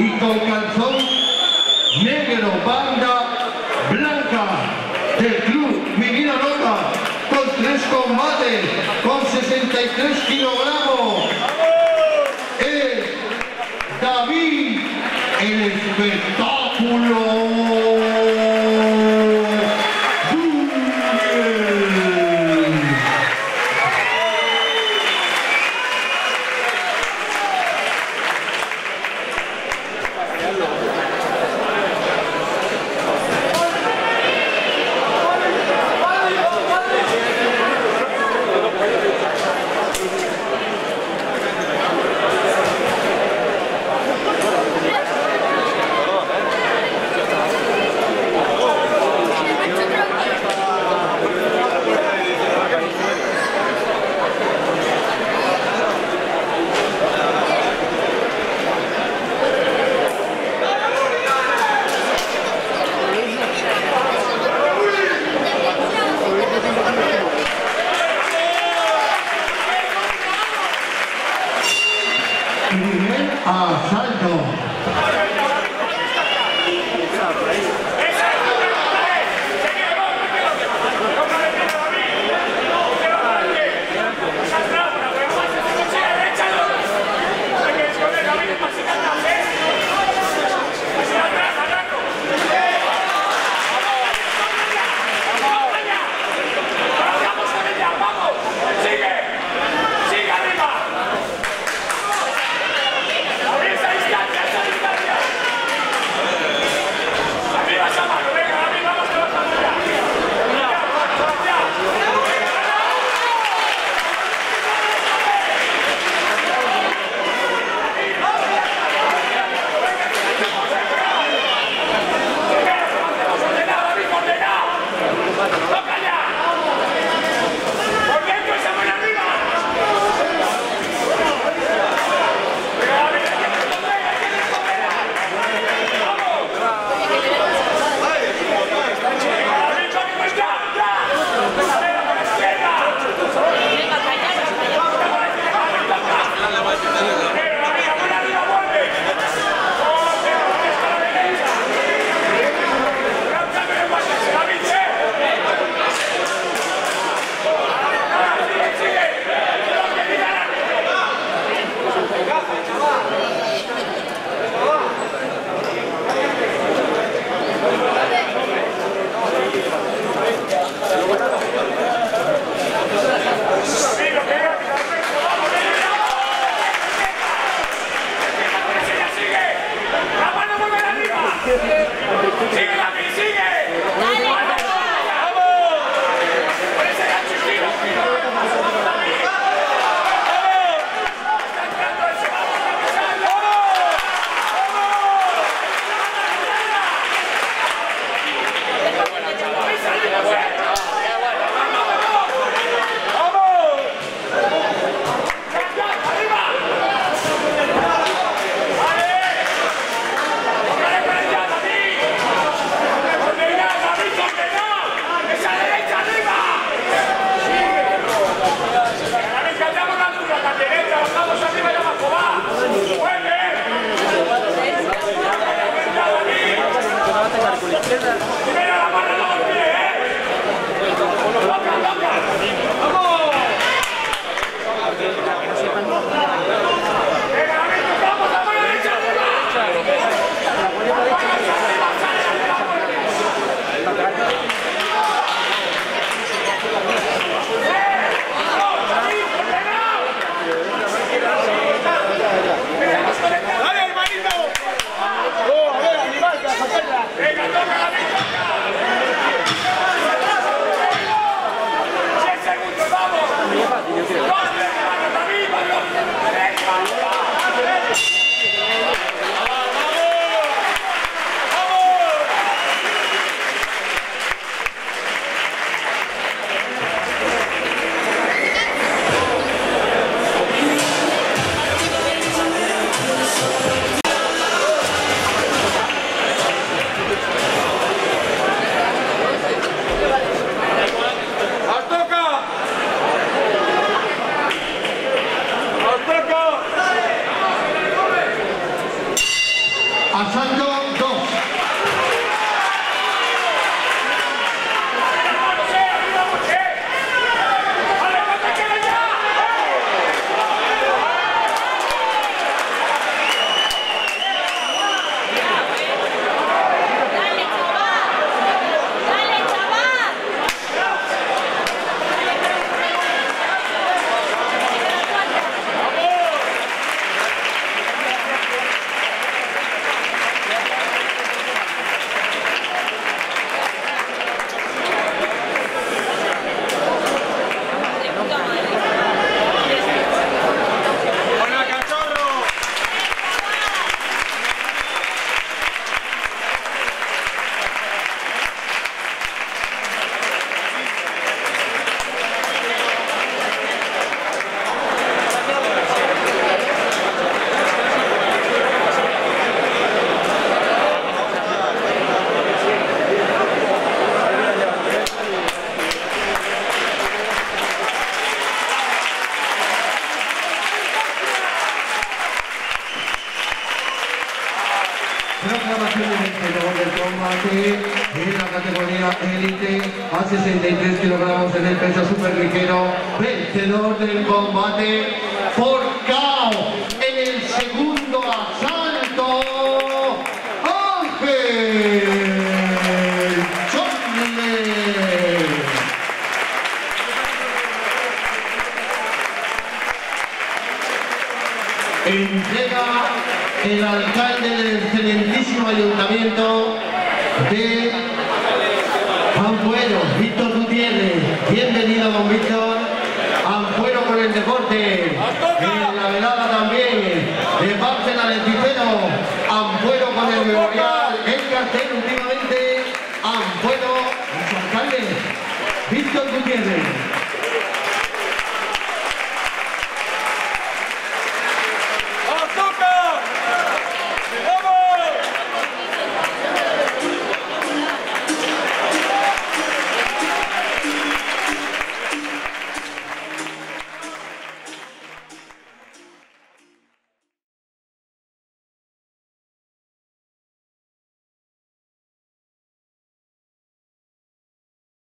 y con calzón negro, banda blanca del club Minino Nota, con tres combates, con 63 kilogramos. Es David el espectáculo. En la categoría élite a 63 kilogramos en el peso superligero. Vencedor del combate por KO en el segundo asalto. Ángel Chonle. entrega el alcalde del excelentísimo ayuntamiento de Ampuero, Víctor Gutiérrez. Bienvenido, don Víctor. Ampuero con el deporte. En la velada también. De parte Alecifero. Ampuero con el memorial. El cartel últimamente. Ampuero alcalde, Víctor Gutiérrez.